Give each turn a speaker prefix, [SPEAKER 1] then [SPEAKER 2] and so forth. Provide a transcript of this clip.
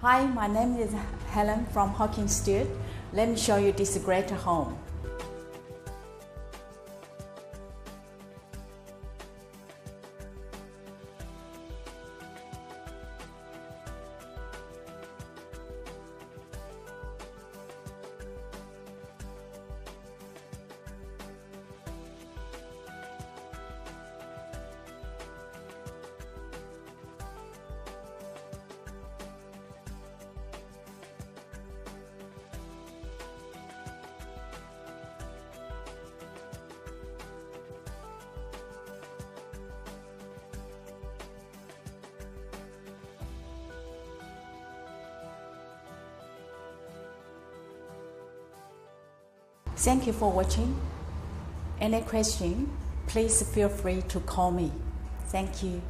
[SPEAKER 1] Hi, my name is Helen from hockingstuart. Let me show you this great home. Thank you for watching. Any question, please feel free to call me. Thank you.